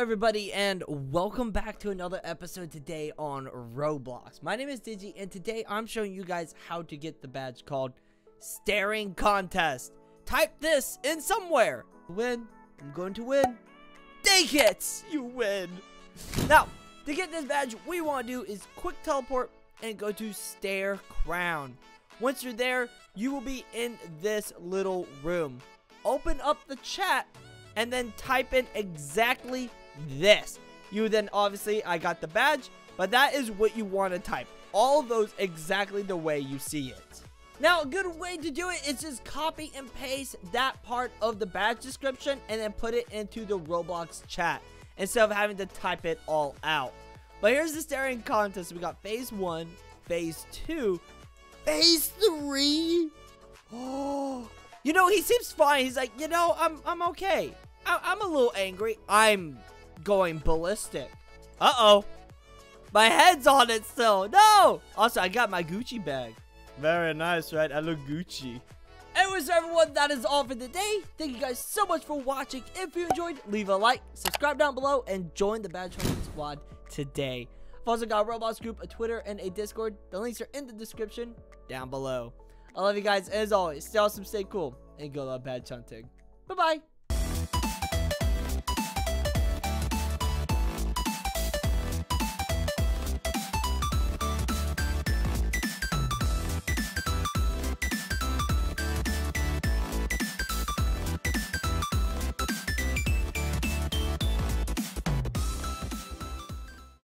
everybody, and welcome back to another episode today on Roblox. My name is Digi, and today I'm showing you guys how to get the badge called Staring Contest. Type this in somewhere. Win. I'm going to win. Take it! You win. Now, to get this badge, we want to do is quick teleport and go to Stare Crown. Once you're there, you will be in this little room. Open up the chat and then type in exactly this. You then obviously, I got the badge, but that is what you want to type. All those exactly the way you see it. Now, a good way to do it is just copy and paste that part of the badge description and then put it into the Roblox chat instead of having to type it all out. But here's the staring contest. We got phase one, phase two, phase three. Oh, you know, he seems fine. He's like, you know, I'm, I'm okay. I I'm a little angry. I'm going ballistic. Uh-oh. My head's on it still. No! Also, I got my Gucci bag. Very nice, right? I look Gucci. Anyways, everyone, that is all for today. Thank you guys so much for watching. If you enjoyed, leave a like, subscribe down below, and join the Badge Hunting Squad today. I've also got a Roblox group, a Twitter, and a Discord. The links are in the description down below. I love you guys. As always, stay awesome, stay cool, and go love badge hunting. Bye-bye.